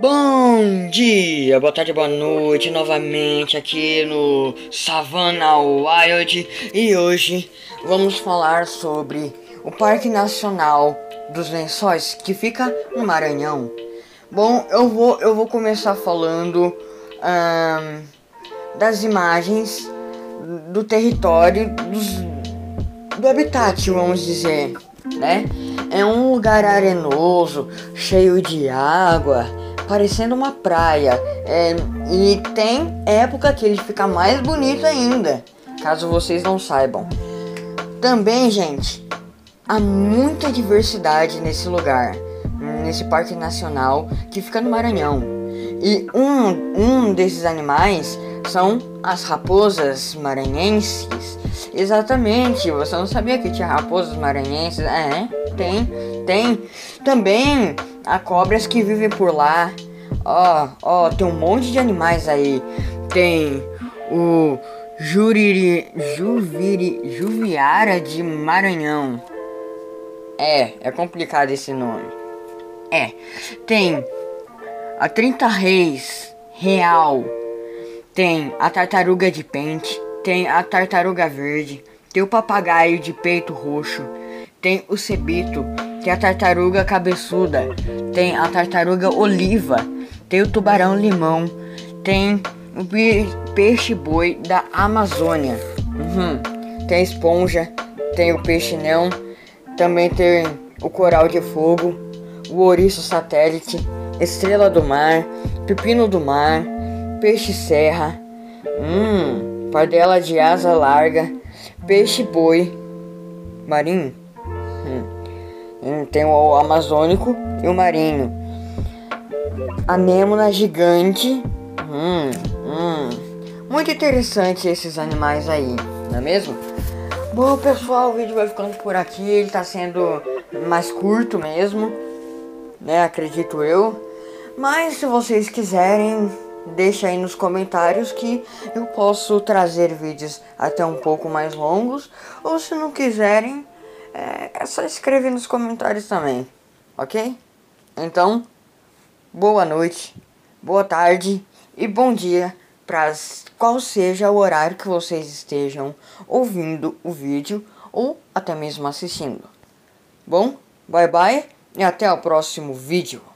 Bom dia, boa tarde, boa noite, novamente aqui no Savannah Wild e hoje vamos falar sobre o Parque Nacional dos Lençóis que fica no Maranhão. Bom, eu vou, eu vou começar falando das imagens do território dos, do habitat, vamos dizer, né? É um lugar arenoso, cheio de água parecendo uma praia. É, e tem época que ele fica mais bonito ainda, caso vocês não saibam. Também, gente, há muita diversidade nesse lugar, nesse parque nacional que fica no Maranhão. E um, um desses animais são as raposas maranhenses. Exatamente, você não sabia que tinha raposas maranhenses? É, tem, tem. Também há cobras que vivem por lá. Ó, ó, tem um monte de animais aí. Tem o Juriri, Juviri, Juviara de Maranhão. É, é complicado esse nome. É, tem a 30 Reis Real. Tem a tartaruga de pente. Tem a tartaruga verde. Tem o papagaio de peito roxo. Tem o cebito, que é a tartaruga cabeçuda. Tem a tartaruga oliva tem o tubarão limão, tem o peixe boi da Amazônia, uhum. tem a esponja, tem o peixe não, também tem o coral de fogo, o ouriço satélite, estrela do mar, pepino do mar, peixe serra, hum, pardela de asa larga, peixe boi, marinho, hum. Tem o amazônico e o marinho anêmona gigante. Hum, hum. Muito interessante esses animais aí, não é mesmo? Bom, pessoal, o vídeo vai ficando por aqui. Ele tá sendo mais curto mesmo, né? Acredito eu. Mas se vocês quiserem, deixa aí nos comentários que eu posso trazer vídeos até um pouco mais longos. Ou se não quiserem, é, é só escrever nos comentários também, ok? Então, boa noite, boa tarde e bom dia para qual seja o horário que vocês estejam ouvindo o vídeo ou até mesmo assistindo. Bom, bye bye e até o próximo vídeo.